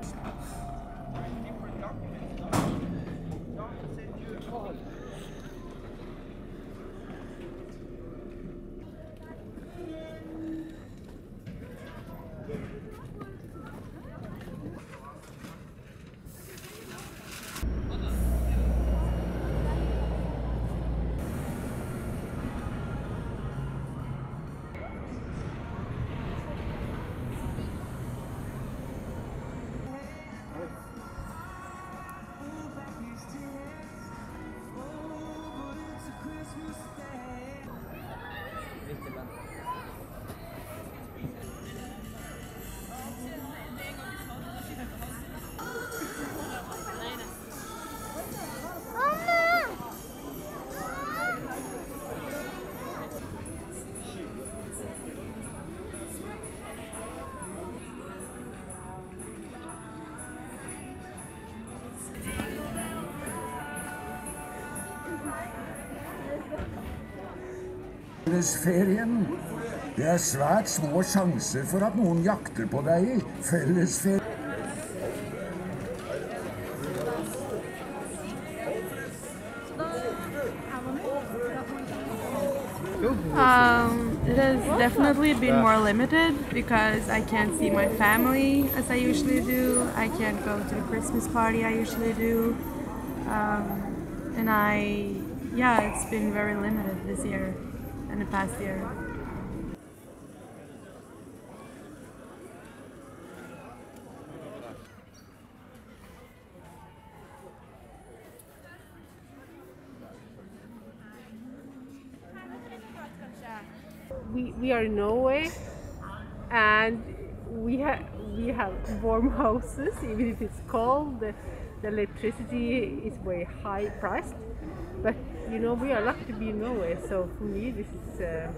There's different documents. Don't send you. a call. Fellesferien. Det er svært små sjanser for at noen jakter på deg i fellesferien. Um, it has definitely been more limited because I can't see my family as I usually do. I can't go to the Christmas party I usually do. Um, and I, yeah, it's been very limited this year and the past year. we, we are in Norway and we have we have warm houses even if it's cold the, electricity is very high priced but you know we are lucky to be in Norway so for me this is uh,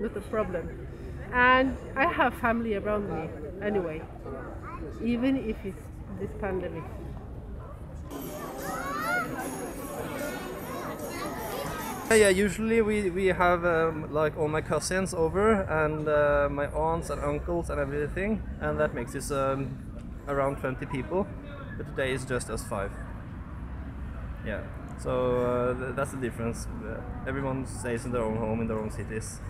not a problem and I have family around me anyway even if it's this pandemic Yeah, usually we, we have um, like all my cousins over and uh, my aunts and uncles and everything, and that makes it um, around 20 people. But today is just us five. Yeah, so uh, th- that's the difference. Uh, everyone stays in their own home in their own cities.